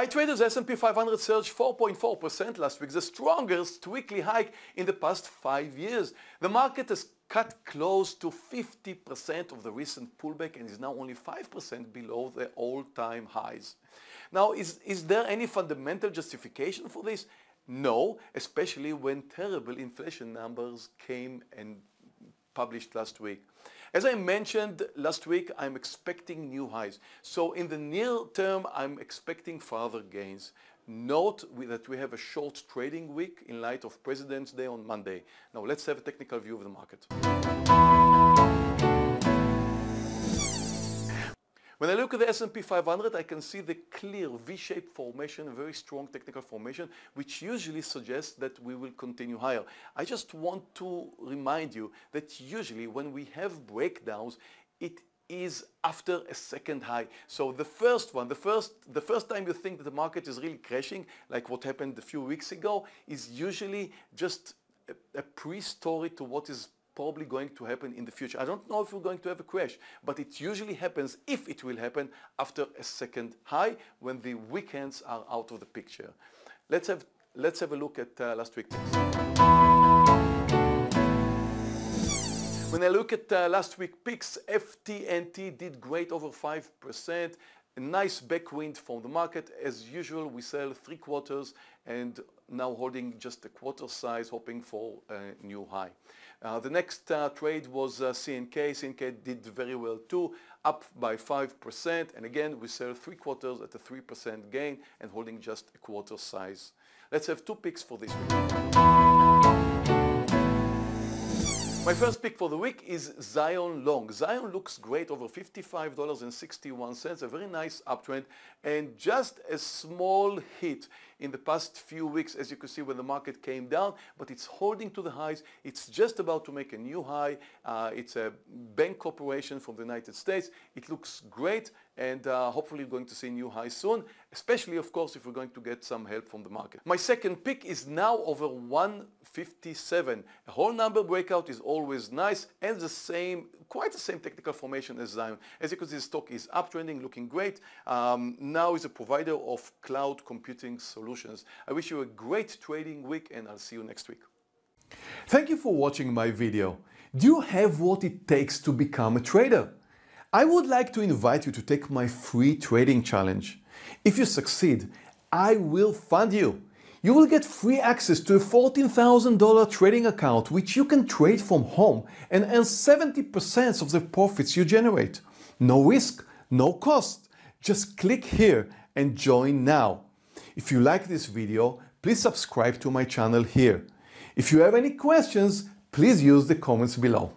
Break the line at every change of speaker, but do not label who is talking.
Hi traders, S&P 500 surged 4.4% last week, the strongest weekly hike in the past five years. The market has cut close to 50% of the recent pullback and is now only 5% below the all-time highs. Now, is, is there any fundamental justification for this? No, especially when terrible inflation numbers came and published last week. As I mentioned last week, I'm expecting new highs. So in the near term, I'm expecting further gains. Note that we have a short trading week in light of President's Day on Monday. Now let's have a technical view of the market. When I look at the S&P 500, I can see the clear V-shaped formation, very strong technical formation, which usually suggests that we will continue higher. I just want to remind you that usually when we have breakdowns, it is after a second high. So the first one, the first, the first time you think that the market is really crashing, like what happened a few weeks ago, is usually just a, a pre-story to what is probably going to happen in the future. I don't know if we're going to have a crash, but it usually happens, if it will happen, after a second high when the weekends are out of the picture. Let's have, let's have a look at uh, last week. When I look at uh, last week picks, FTNT did great over 5%. A nice backwind from the market. As usual, we sell three quarters and now holding just a quarter size, hoping for a new high. Uh, the next uh, trade was uh, CNK. CNK did very well too, up by 5%. And again, we sell three quarters at a 3% gain and holding just a quarter size. Let's have two picks for this week. My first pick for the week is Zion Long. Zion looks great, over $55.61, a very nice uptrend, and just a small hit in the past few weeks, as you can see when the market came down, but it's holding to the highs. It's just about to make a new high. Uh, it's a bank corporation from the United States. It looks great, and uh, hopefully going to see new highs soon, especially, of course, if we're going to get some help from the market. My second pick is now over 157. A whole number breakout is always nice, and the same, quite the same technical formation as Zion. As you can see, the stock is uptrending, looking great. Um, now is a provider of cloud computing solutions. I wish you a great trading week, and I'll see you next week.
Thank you for watching my video. Do you have what it takes to become a trader? I would like to invite you to take my free trading challenge. If you succeed, I will fund you. You will get free access to a $14,000 trading account which you can trade from home and earn 70% of the profits you generate. No risk, no cost. Just click here and join now. If you like this video, please subscribe to my channel here. If you have any questions, please use the comments below.